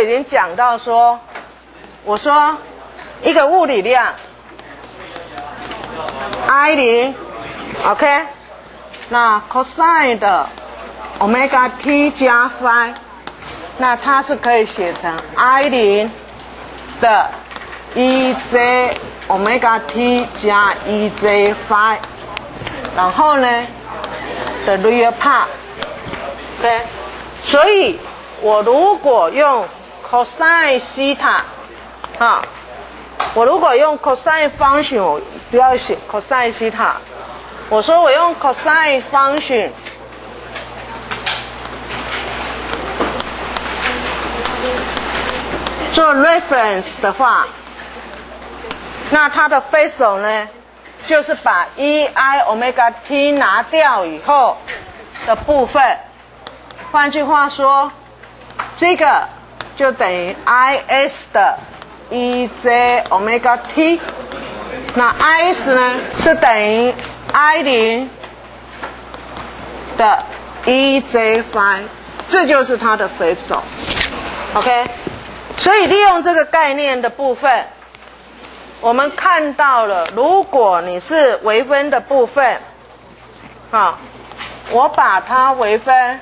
已经讲到说，我说一个物理量 I 零，OK，那 cosine 的 omega t 加 phi，那它是可以写成 I 零的 E j omega t 加 E j phi，然后呢的 real part，OK，所以。我如果用 cosine 西塔，啊，我如果用 cosine function，我不要写 cosine 西塔，我说我用 cosine function 做 reference 的话，那它的 p h a s o 呢，就是把 e i omega t 拿掉以后的部分，换句话说。这个就等于 I S 的 E J omega T，那 I S 呢是等于 I 零的 E J phi，这就是它的 p h a s o OK，所以利用这个概念的部分，我们看到了，如果你是微分的部分，啊，我把它微分。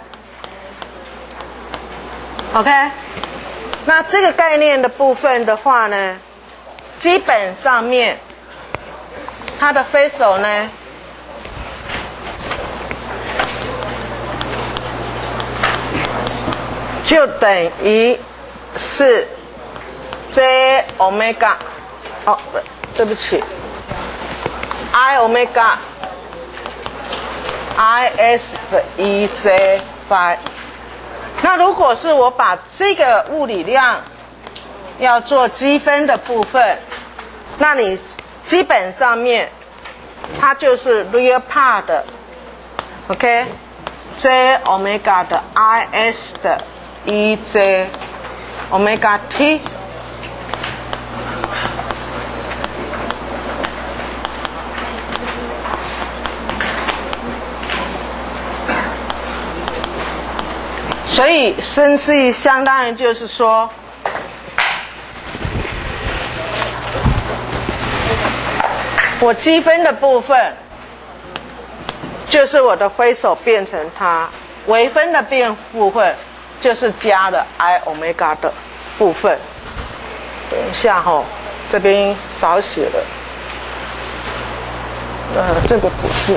OK，那这个概念的部分的话呢，基本上面它的 p h a s o 呢，就等于是 J omega，哦，对不起，I omega I S 的 E J phi。那如果是我把这个物理量要做积分的部分，那你基本上面它就是 real part 的，OK，J omega 的 I S 的 E J omega T。所以，甚至于相当于就是说，我积分的部分就是我的挥手变成它，微分的变部分就是加了 i omega 的部分。等一下哈，这边少写了，呃，这个不是，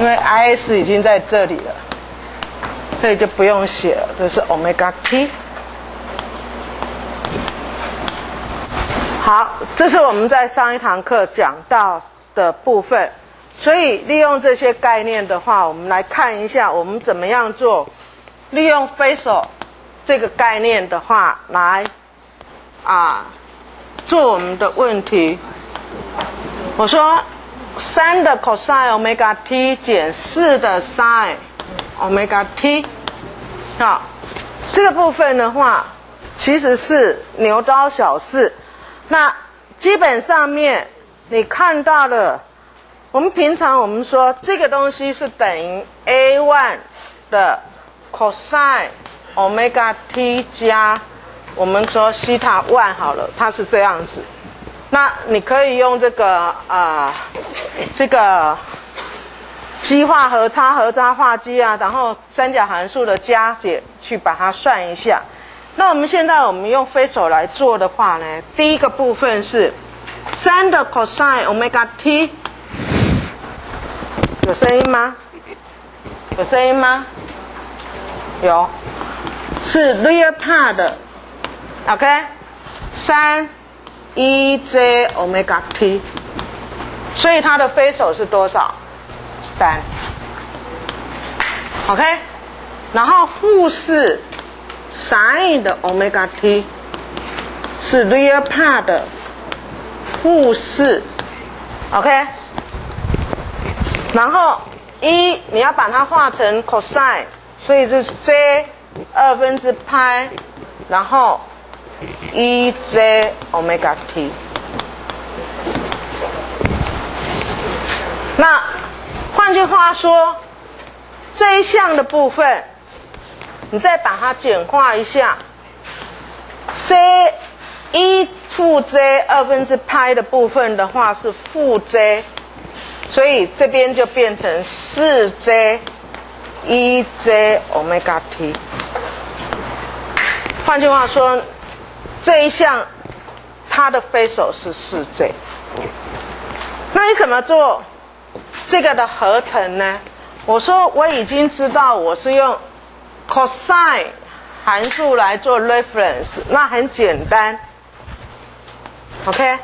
因为 i s 已经在这里了。所以就不用写了，这是 omega t。好，这是我们在上一堂课讲到的部分。所以利用这些概念的话，我们来看一下我们怎么样做。利用 p h a s o 这个概念的话，来啊做我们的问题。我说三的 cosine omega t 减四的 sine。Omega t，好，这个部分的话，其实是牛刀小试。那基本上面你看到了，我们平常我们说这个东西是等于 a one 的 cosine omega t 加我们说西塔 one 好了，它是这样子。那你可以用这个啊，这个。积化和差和差化积啊，然后三角函数的加减去把它算一下。那我们现在我们用飞手来做的话呢，第一个部分是三的 cosine omega t，有声音吗？有声音吗？有，是 real part，OK，三 e j omega t，所以它的飞手是多少？三，OK，然后负四 sin 的 omega t 是 real part 的负四，OK，然后一你要把它化成 cosine，所以就是 j 二分之派，然后一 j omega t，那。换句话说，这一项的部分，你再把它简化一下，j 一负 j 二分之派的部分的话是负 j，所以这边就变成四 j 一 j omega t。换句话说，这一项它的非手是四 j。那你怎么做这个的合成呢？我说我已经知道我是用 cosine 函数来做 reference，那很简单。OK，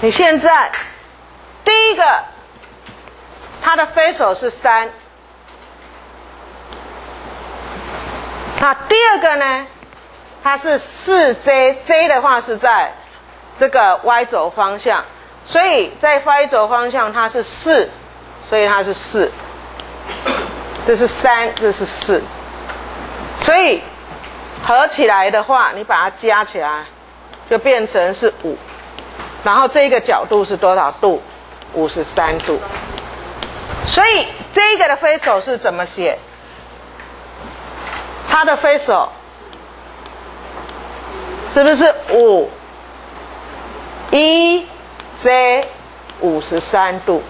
你现在第一个它的非手是三，那第二个呢？它是四 j，j 的话是在这个 y 轴方向。所以在 y 轴方向它是四，所以它是四，这是三，这是四，所以合起来的话，你把它加起来，就变成是五，然后这个角度是多少度？五十三度。所以这个的飞手是怎么写？它的飞手是不是五一？J 五十三度，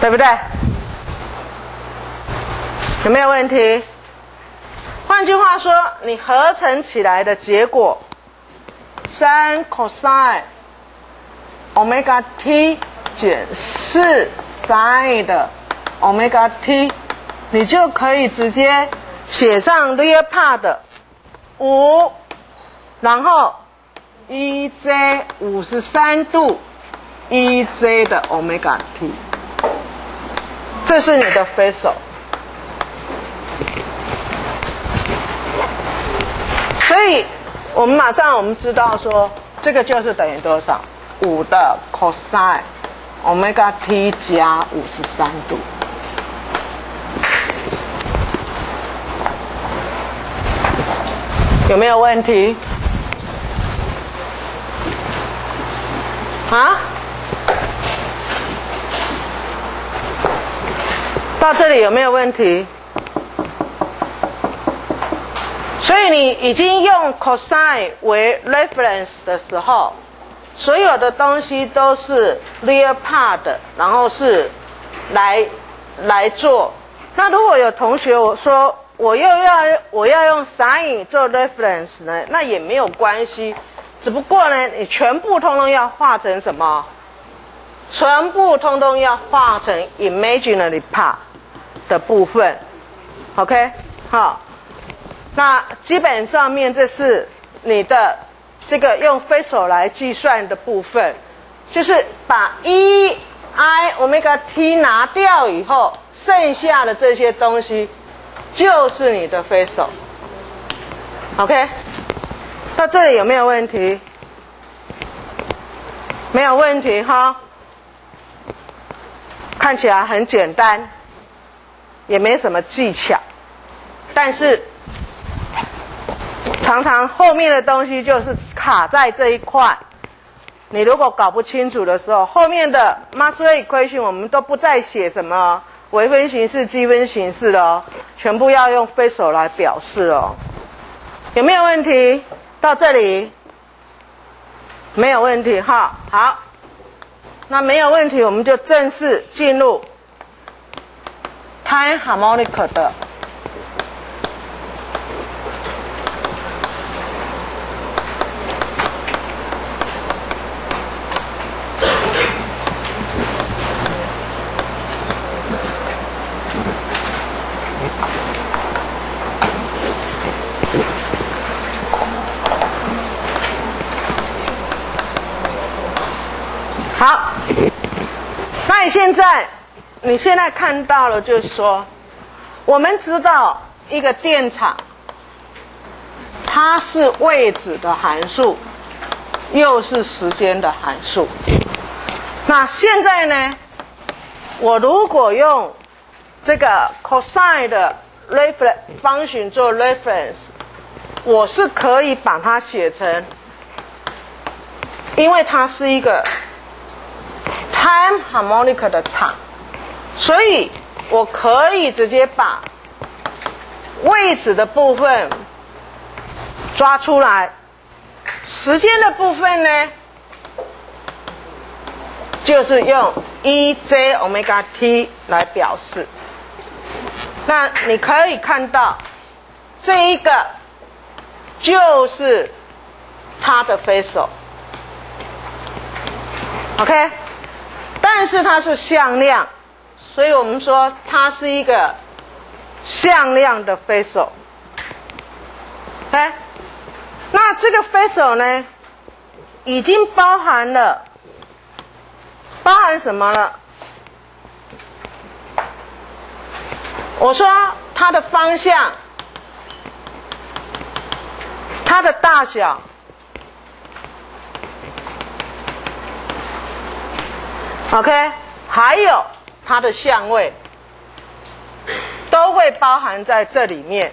对不对？有没有问题？换句话说，你合成起来的结果，三 cosine omega t 减四 sin 的 omega t，你就可以直接写上 real part 五，然后。E J 五十三度，E J 的 omega t，这是你的 facial 所以我们马上我们知道说，这个就是等于多少？五的 cosine omega t 加五十三度，有没有问题？啊，到这里有没有问题？所以你已经用 cosine 为 reference 的时候，所有的东西都是 real part，然后是来来做。那如果有同学我说我又要我要用 sin 做 reference 呢，那也没有关系。只不过呢，你全部通通要化成什么？全部通通要化成 imaginary part 的部分，OK？好，那基本上面这是你的这个用 facial 来计算的部分，就是把 e i omega t 拿掉以后，剩下的这些东西就是你的 facial，OK？到这里有没有问题？没有问题哈，看起来很简单，也没什么技巧，但是常常后面的东西就是卡在这一块。你如果搞不清楚的时候，后面的 Maxwell equation 我们都不再写什么微分形式、积分形式了哦，全部要用 f a c e 来表示哦。有没有问题？到这里没有问题哈，好，那没有问题，我们就正式进入 time harmonic 的。好，那现在，你现在看到了，就是说，我们知道一个电场，它是位置的函数，又是时间的函数。那现在呢，我如果用这个 cosine 的 reference function 做 reference，我是可以把它写成，因为它是一个。Time harmonic 的场，所以我可以直接把位置的部分抓出来，时间的部分呢，就是用 e j omega t 来表示。那你可以看到，这一个就是它的 f a c e OK，但是它是向量，所以我们说它是一个向量的 f a c e 哎，那这个 f a c e 呢，已经包含了包含什么了？我说它的方向，它的大小。OK，还有它的相位都会包含在这里面，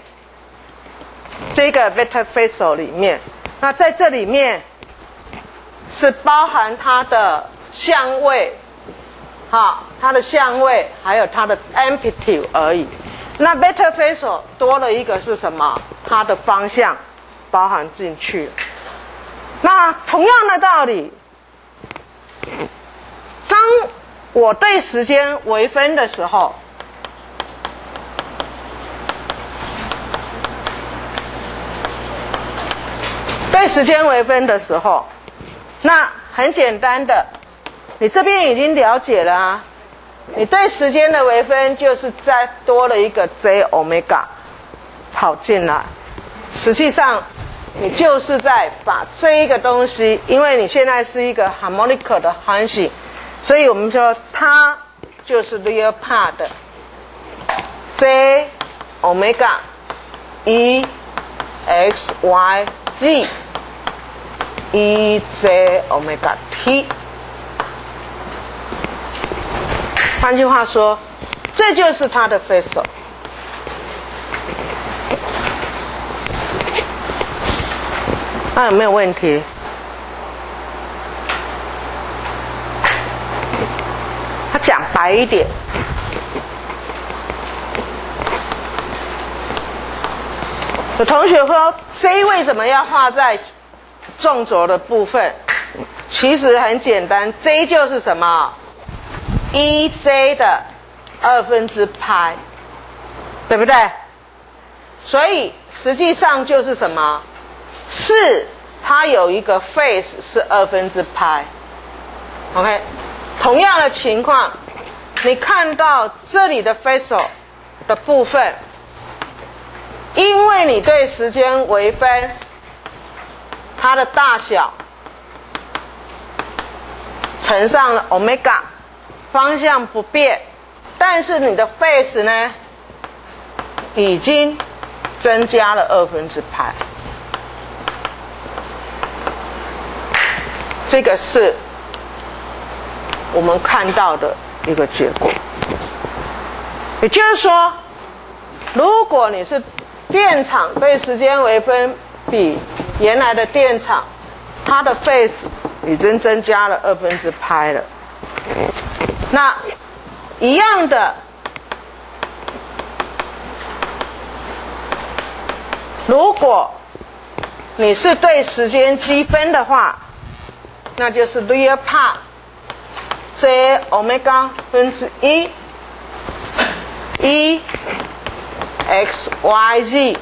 这个 vector f a c e 里面。那在这里面是包含它的相位，好，它的相位还有它的 amplitude 而已。那 vector f a c e 多了一个是什么？它的方向包含进去。那同样的道理。我对时间微分的时候，对时间微分的时候，那很简单的，你这边已经了解了啊。你对时间的微分就是再多了一个 j omega 跑进来，实际上你就是在把这一个东西，因为你现在是一个 harmonic 的环形。所以我们说，它就是 real part z omega e x y z e z omega t。换句话说，这就是它的 f a c e 那有没有问题？讲白一点，有同学说 J 为什么要画在纵轴的部分？其实很简单，J 就是什么？E J 的二分之派，对不对？所以实际上就是什么？是它有一个 face 是二分之派，OK。同样的情况，你看到这里的 f a c e 的部分，因为你对时间微分，它的大小乘上了 omega，方向不变，但是你的 face 呢，已经增加了二分之派，这个是。我们看到的一个结果，也就是说，如果你是电场对时间微分比原来的电场，它的 phase 已经增加了二分之派了。那一样的，如果你是对时间积分的话，那就是 real part。J 欧米伽分之一 e x y z，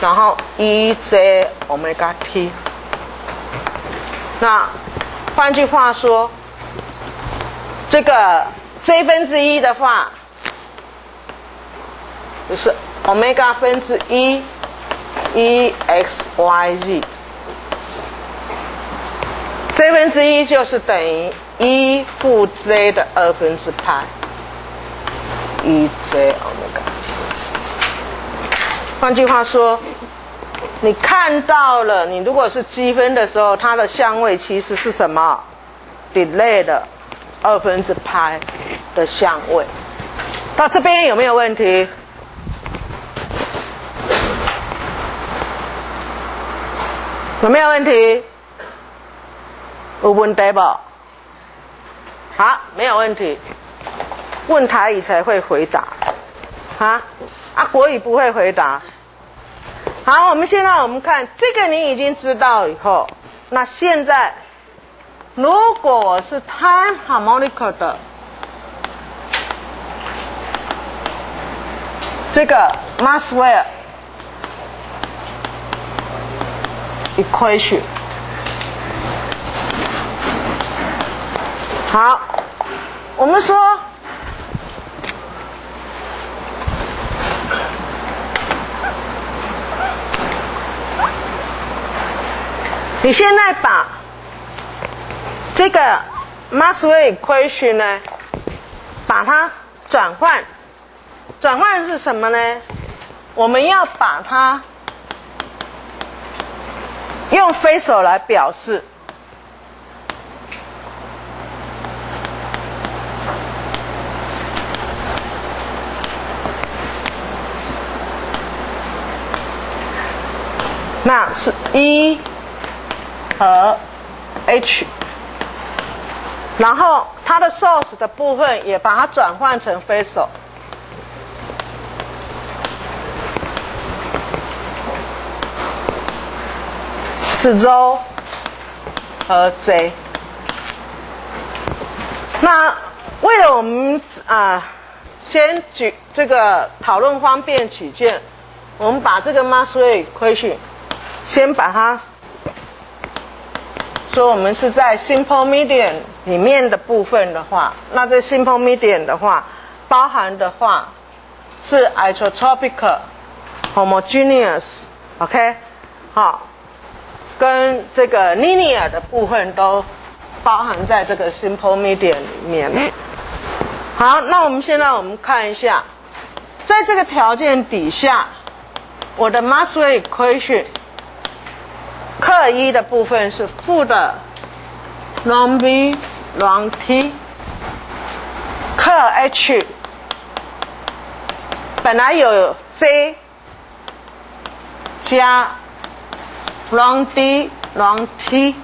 然后 e j 欧米伽 t。那换句话说，这个 j 分之一的话，就是欧米伽分之一 e x y z。j 分之一就是等于。一负 j 的二分之派，一 j omega。换句话说，你看到了，你如果是积分的时候，它的相位其实是什么？delay 的二分之派的相位。到这边有没有问题？有没有问题？有问题不？好，没有问题。问台语才会回答，啊啊，国语不会回答。好，我们现在我们看这个，你已经知道以后，那现在如果我是 time harmonic 的这个 Maxwell equation，好，我们说。你现在把这个 Maxwell equation 呢，把它转换，转换是什么呢？我们要把它用飞手来表示。那是一。和 H，然后它的 source 的部分也把它转换成 phasor，是 Rho 和 J。那为了我们啊，先举这个讨论方便起见，我们把这个 Maxwell equation 先把它。说我们是在 simple medium 里面的部分的话，那这 simple medium 的话，包含的话是 isotropic homogeneous，OK，好，跟这个 linear 的部分都包含在这个 simple medium 里面。好，那我们现在我们看一下，在这个条件底下，我的 Maxwell equation。克一的部分是负的 ln v ln t，克 h 本来有 z 加 ln d ln t，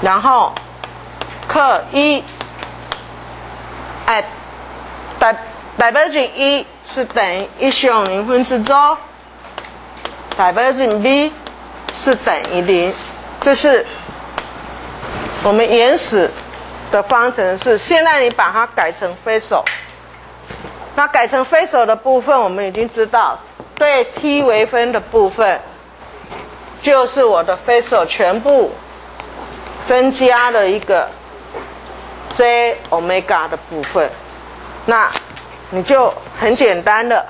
然后克一，哎，代代表性一是等于一乘零分之周，代表性 b。是等于零，这是我们原始的方程式。现在你把它改成飞手，那改成飞手的部分，我们已经知道，对 t 为分的部分，就是我的飞手全部增加了一个 j omega 的部分。那你就很简单的，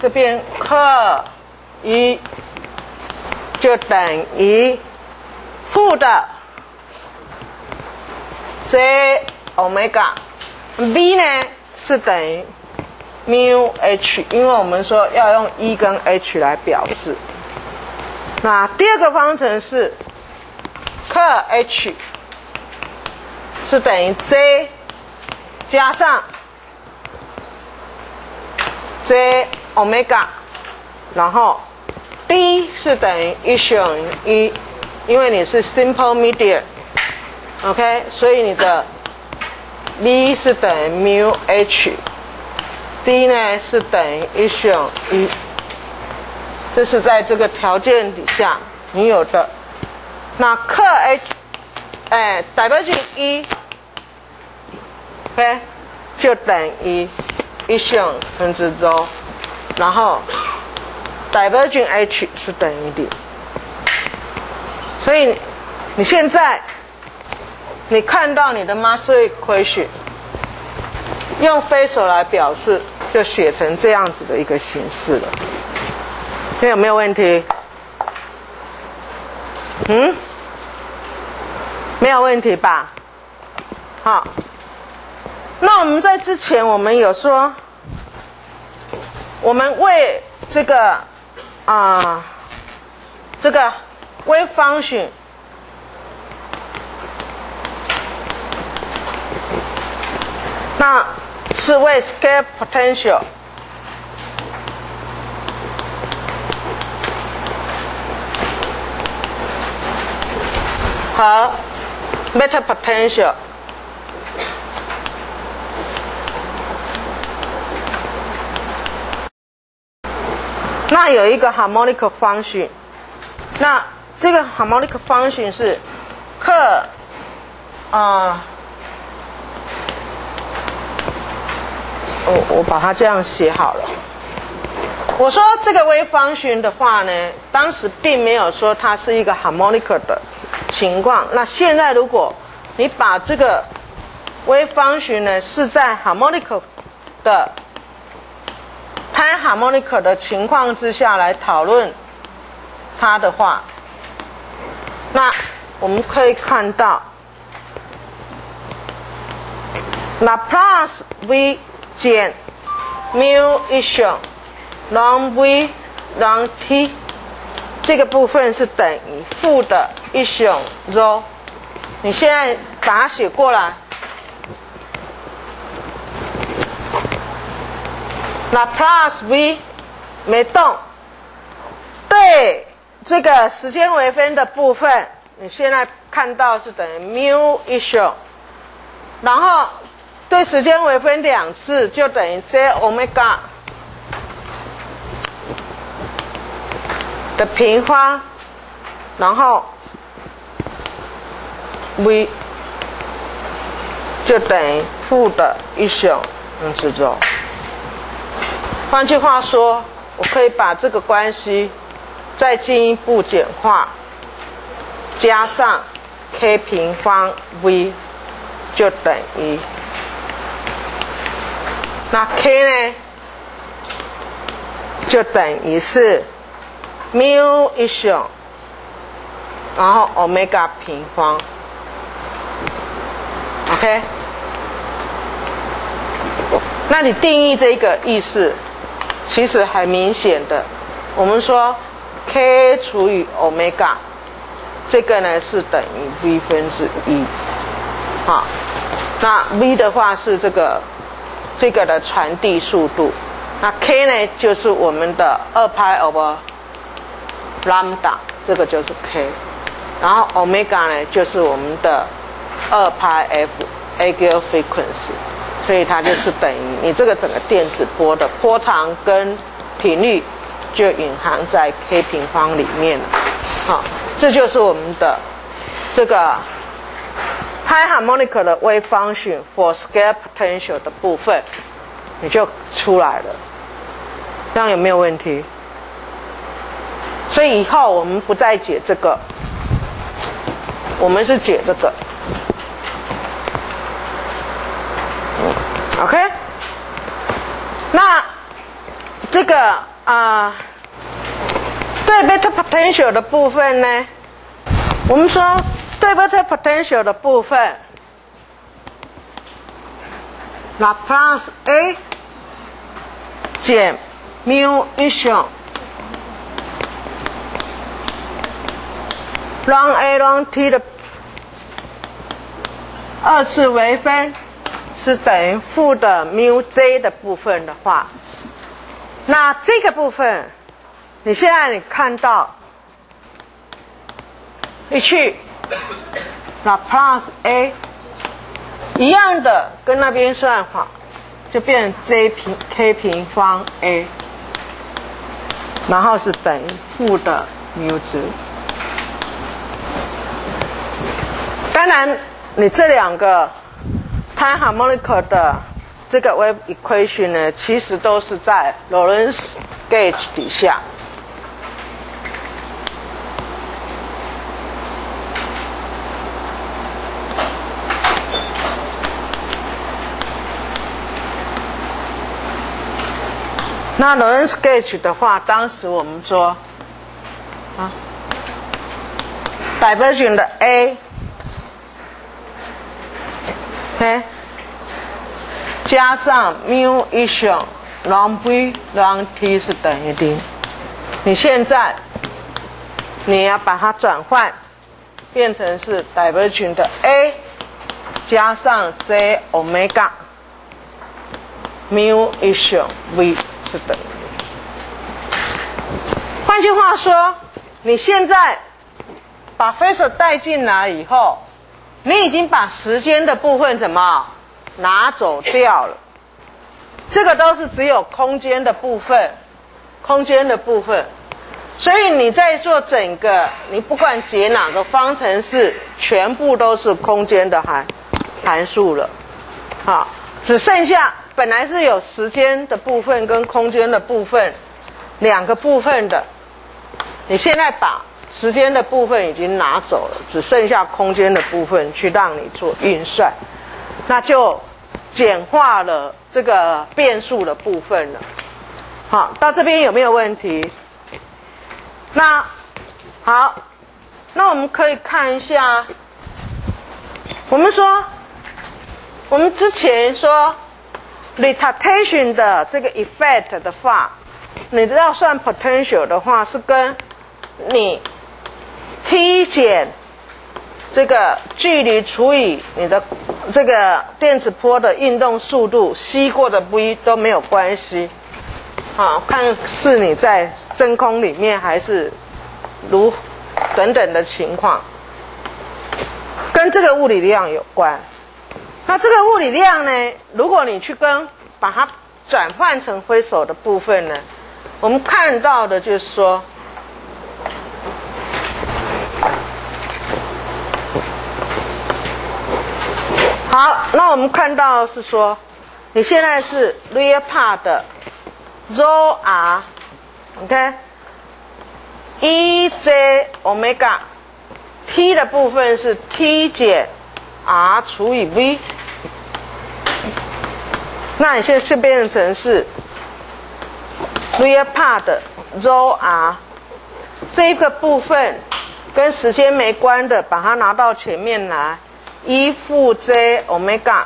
这边克一。就等于负的 j omega，b 呢是等于 mu h，因为我们说要用 e 跟 h 来表示。那第二个方程式，克 h 是等于 j 加上 j omega，然后。D 是等于一乘一，因为你是 simple medium，OK，所以你的 v 是等于 mu h，d 呢是等于一乘一，这是在这个条件底下你有的。那克 h，哎，代表性一，OK，就等于一乘分之周，然后。Divergent H 是等于零，所以你现在你看到你的 mass equation 用飞手来表示，就写成这样子的一个形式了。这有没有问题？嗯，没有问题吧？好，那我们在之前我们有说，我们为这个。啊，这个微方形，那是为 scale potential 和 meta potential 那有一个 harmonic function，那这个 harmonic function 是克啊，我我把它这样写好了。我说这个微方循的话呢，当时并没有说它是一个 harmonic 的情况。那现在如果你把这个微方循呢是在 harmonic 的 time harmonic 的情况之下来讨论它的话，那我们可以看到，Laplace v 减 mu 一项。long v long t 这个部分是等于负的一项 rho，你现在把它写过来。那 plus v 没动，对这个时间微分的部分，你现在看到是等于 mu 一项，然后对时间微分两次就等于 j omega。的平方，然后 v 就等于负的一项嗯之中。换句话说，我可以把这个关系再进一步简化，加上 k 平方 v 就等于那 k 呢，就等于是。mu 一项，然后 omega 平方，OK？那你定义这个意思，其实很明显的。我们说 k 除以 omega，这个呢是等于 v 分之一，好，那 v 的话是这个这个的传递速度，那 k 呢就是我们的二派 over。lambda 这个就是 k，然后 omega 呢就是我们的二派 f angular frequency，所以它就是等于你这个整个电子波的波长跟频率就隐含在 k 平方里面了。好，这就是我们的这个 high harmonic 的 wave function for scale potential 的部分，你就出来了。这样有没有问题？所以以后我们不再解这个，我们是解这个，OK？那这个啊，对 beta potential 的部分呢？我们说对 beta potential 的部分，Laplace A 减 mu 一项。让 a 让 t 的二次微分是等于负的 mu j 的部分的话，那这个部分，你现在你看到你去，那 plus a 一样的跟那边算法，就变成 j 平 k 平方 a，然后是等于负的 mu j。当然，你这两个 time harmonic 的这个 wave equation 呢，其实都是在 Lorentz gauge 底下。那 Lorentz gauge 的话，当时我们说啊，divergent 的 A。加上 mu 一项 ln v ln t 是等于零。你现在你要把它转换变成是 divergent 的 a 加上 j omega mu 一项 v 是等于。换句话说，你现在把 phasor 带进来以后。你已经把时间的部分怎么拿走掉了？这个都是只有空间的部分，空间的部分。所以你在做整个，你不管解哪个方程式，全部都是空间的函函数了。好，只剩下本来是有时间的部分跟空间的部分两个部分的，你现在把时间的部分已经拿走了，只剩下空间的部分去让你做运算，那就简化了这个变数的部分了。好，到这边有没有问题？那好，那我们可以看一下，我们说，我们之前说 retardation 的这个 effect 的话，你要算 potential 的话，是跟你 t 减这个距离除以你的这个电磁波的运动速度 c 过的 v 都没有关系。啊，看是你在真空里面还是如等等的情况，跟这个物理量有关。那这个物理量呢？如果你去跟把它转换成挥手的部分呢，我们看到的就是说，好，那我们看到是说，你现在是 real part 的。rho r，OK，E J omega，T 的部分是 T 减 R 除以 V，那你现在是变成是 real part rho r，这个部分跟时间没关的，把它拿到前面来一负 J omega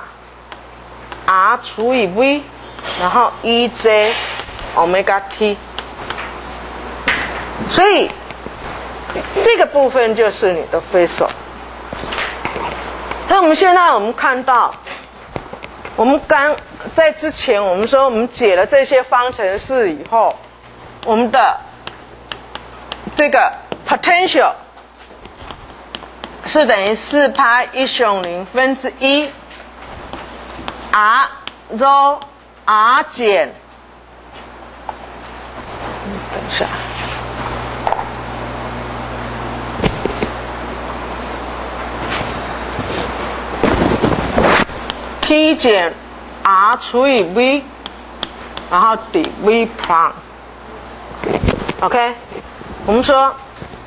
R 除以 V，然后 E J。omega t，所以这个部分就是你的挥手。那我们现在我们看到，我们刚在之前我们说我们解了这些方程式以后，我们的这个 potential 是等于四派一乘零分之一 r rho r 减。是啊，T 减 R 除以 V，然后抵 V prime，OK？我们说，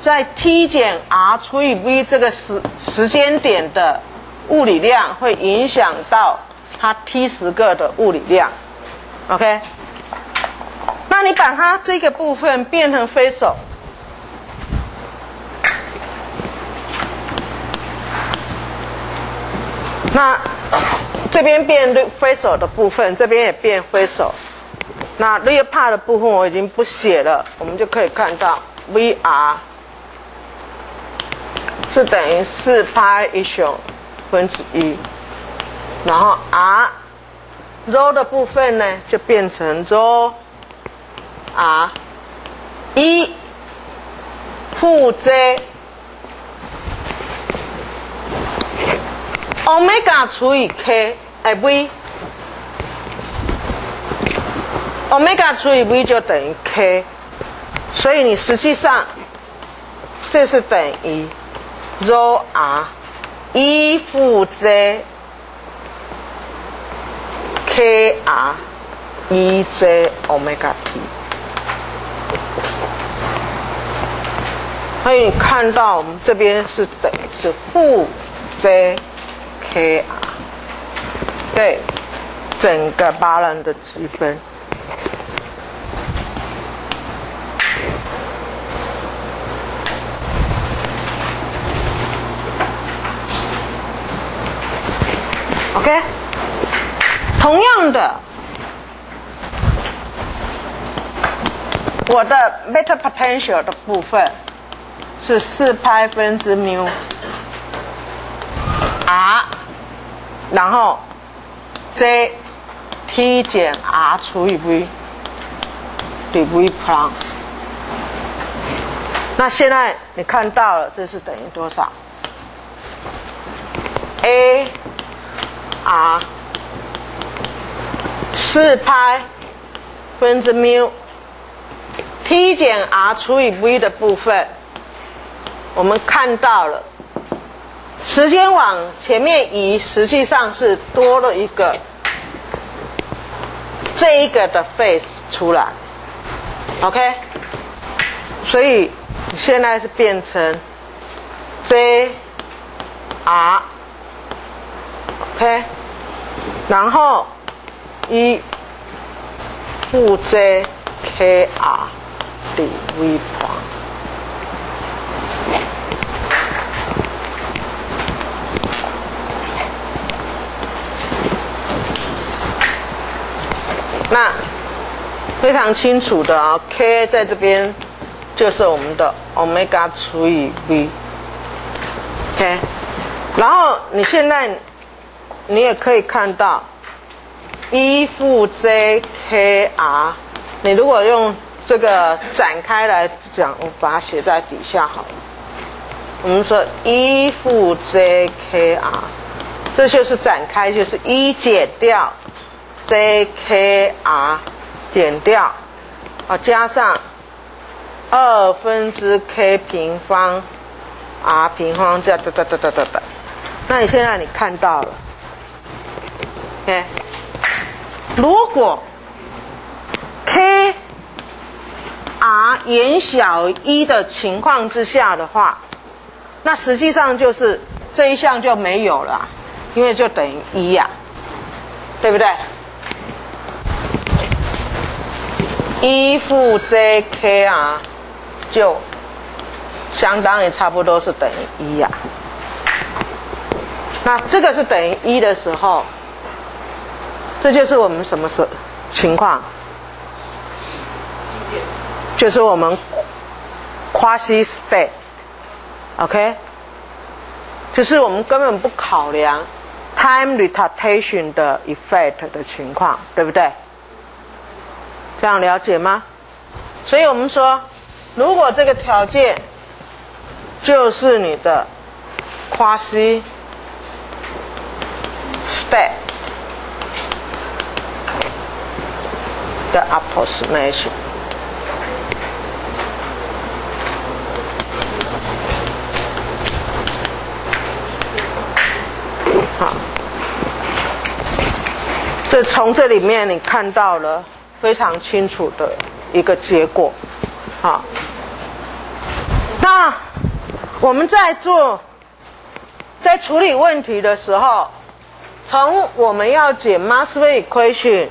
在 T 减 R 除以 V 这个时时间点的物理量，会影响到它 T 十个的物理量，OK？那你把它这个部分变成飞手，那这边变飞手的部分，这边也变飞手。那 r e a part 的部分我已经不写了，我们就可以看到 VR 是等于四派一小分之一，然后 R r 的部分呢就变成 rho。R 一负 J omega 除以 K 哎 V omega 除以 V 就等于 K，所以你实际上这是等于 rho R 一负 J K R 一 J omega T。所以你看到我们这边是等于是负 j k r，对整个巴兰的积分。OK，同样的，我的 meta potential 的部分。是四派分之缪 r，然后 j t 减 r 除以 v 对 v prime。那现在你看到了，这是等于多少？a r 四拍分之缪 T 减 R 除以 V 的部分，我们看到了时间往前面移，实际上是多了一个这一个的 phase 出来，OK，所以现在是变成 J R，OK，然后一负 J K R。的微旁，那非常清楚的啊，K 在这边就是我们的 omega 除以 V，OK，然后你现在你也可以看到一负 J K R，你如果用这个展开来讲，我把它写在底下好了。我们说一负 Jkr，这就是展开，就是一减掉 Jkr 减掉，啊加上二分之 k 平方 r 平方这样哒哒哒哒哒哒。那你现在你看到了，OK？如果 k r 减小一的情况之下的话，那实际上就是这一项就没有了，因为就等于一呀，对不对？一负 Jkr 就相当于差不多是等于一呀。那这个是等于一的时候，这就是我们什么时情况？就是我们 quasi state，OK，就是我们根本不考量 time retardation 的 effect 的情况，对不对？这样了解吗？所以我们说，如果这个条件就是你的 quasi state The approximation。这从这里面你看到了非常清楚的一个结果，好。那我们在做在处理问题的时候，从我们要解 Maxwell equation，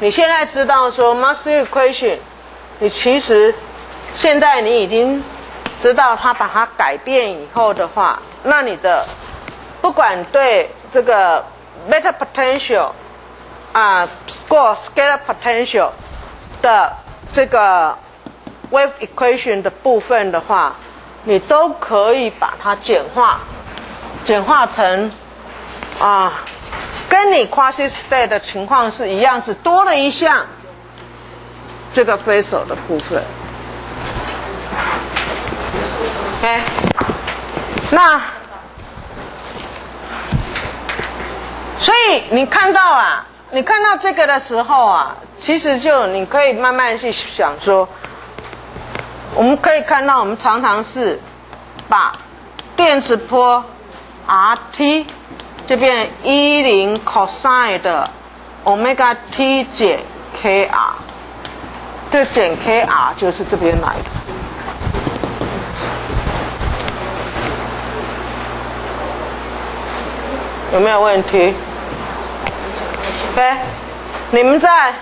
你现在知道说 Maxwell equation，你其实现在你已经知道它把它改变以后的话，那你的不管对这个 meta potential。啊，过 scalar potential 的这个 wave equation 的部分的话，你都可以把它简化，简化成啊，跟你 quasi state 的情况是一样，只多了一项这个 phasor 的部分。OK，那所以你看到啊。你看到这个的时候啊，其实就你可以慢慢去想说，我们可以看到，我们常常是把电磁波 r t 这边一零 cos 的 omega t 减 k r，这减 k r 就是这边来的，有没有问题？哎你们在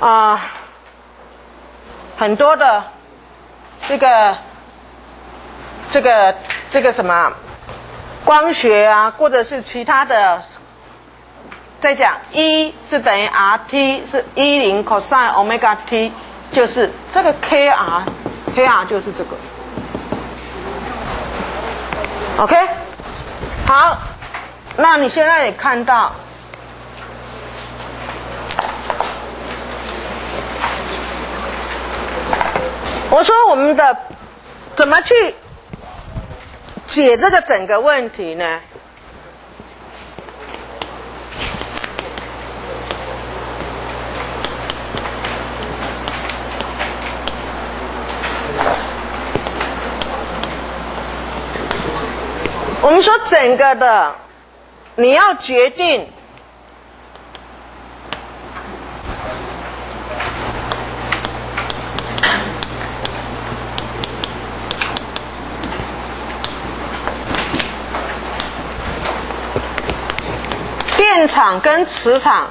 啊很多的这个这个这个什么光学啊，或者是其他的，在讲一是等于 RT 是一零 cosine omega t，就是这个 KR，KR 就是这个。OK，好，那你现在也看到。我说我们的怎么去解这个整个问题呢？我们说整个的你要决定电场跟磁场。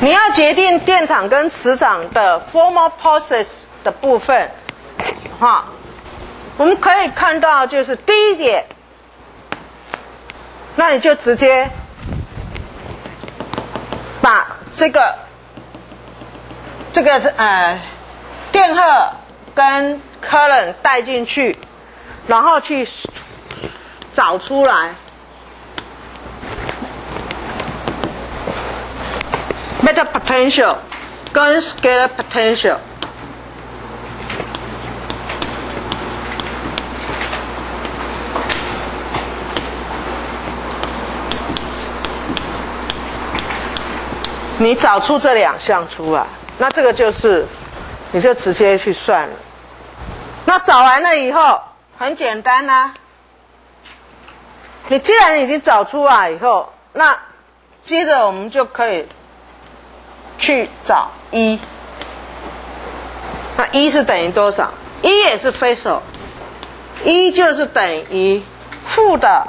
你要决定电场跟磁场的 formal process 的部分，哈，我们可以看到就是第一点，那你就直接把这个这个是呃电荷跟 current 带进去，然后去找出来。Meta potential 跟 scalar potential，你找出这两项出来，那这个就是你就直接去算了。那找完了以后很简单呐，你既然已经找出来以后，那接着我们就可以。去找一，那一是等于多少？一也是非手，一就是等于负的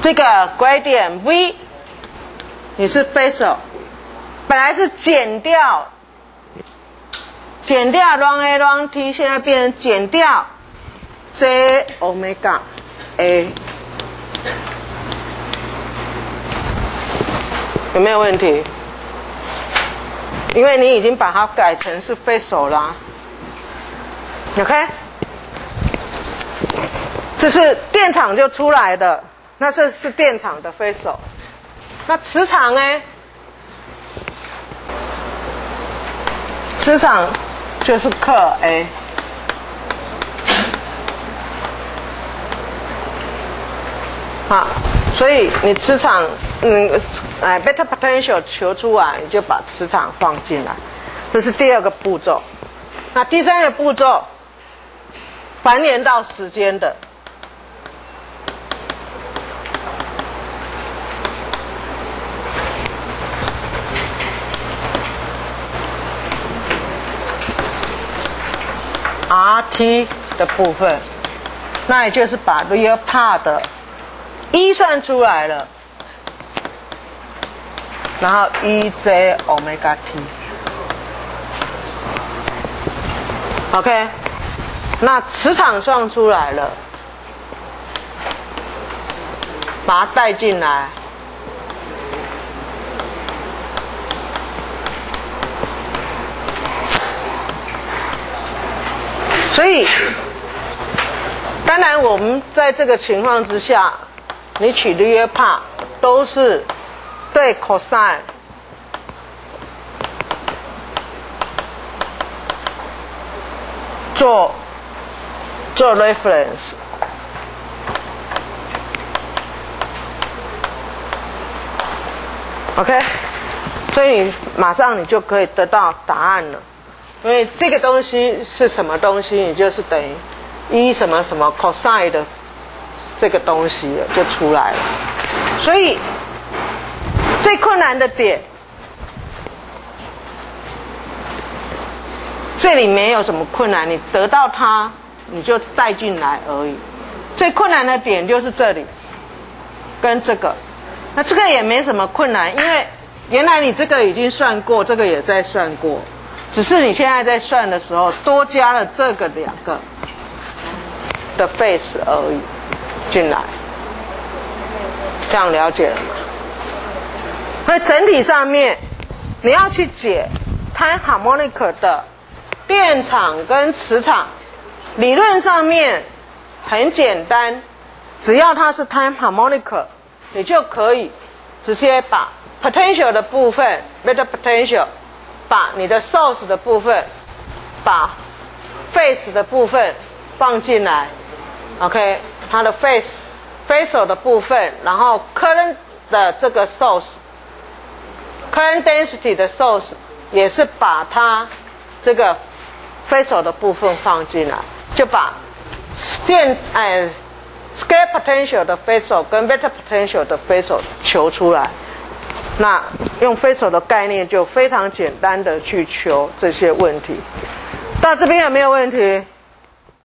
这个 gradient v，你是非手，本来是减掉减掉 long a long t，现在变成减掉 j omega a。有没有问题？因为你已经把它改成是飞手啦。OK，这是电场就出来的，那这是电场的飞手。那磁场呢？磁场就是克 A。好。所以你磁场，嗯，哎，beta potential 求出来，你就把磁场放进来，这是第二个步骤。那第三个步骤，繁衍到时间的，RT 的部分，那也就是把 real part。一算出来了，然后 E J omega T，OK，那磁场算出来了，把它带进来，所以，当然我们在这个情况之下。你取的约帕都是对 cos 做做 reference，OK，所以马上你就可以得到答案了，因为这个东西是什么东西，你就是等于一什么什么 cosine 的。这个东西就出来了，所以最困难的点，这里没有什么困难，你得到它，你就带进来而已。最困难的点就是这里，跟这个，那这个也没什么困难，因为原来你这个已经算过，这个也在算过，只是你现在在算的时候多加了这个两个的 face 而已。进来，这样了解了吗？所以整体上面，你要去解 time harmonic 的电场跟磁场，理论上面很简单，只要它是 time harmonic，你就可以直接把 potential 的部分 meta potential，把你的 source 的部分，把 face 的部分放进来，OK。它的 face face 的部分，然后 current 的这个 source，current density 的 source 也是把它这个 facial 的部分放进来，就把电哎 scale potential 的 facial 跟 vector potential 的 facial 求出来。那用非首的概念就非常简单的去求这些问题。到这边有没有问题？